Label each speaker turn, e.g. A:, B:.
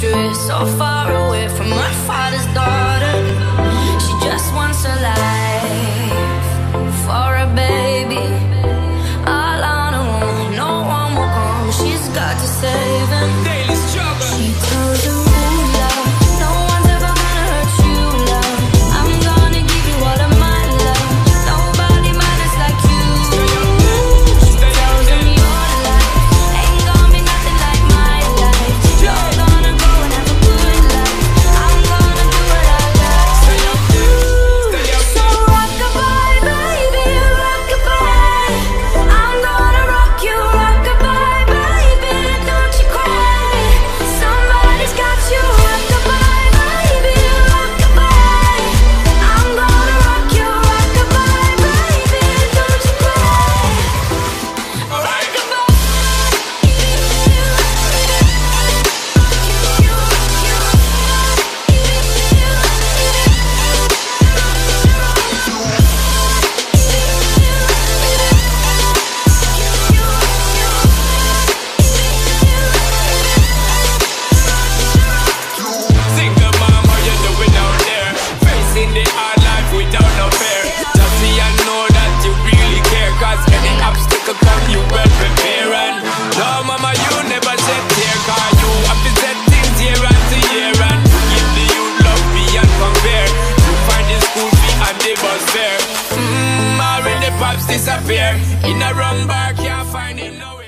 A: so far away from her father's daughter. She just wants a life for a baby. All on her own, no one will come. She's got to save him.
B: atmosphere. Mmm, the pops disappear. In a wrong bar, can't find him nowhere.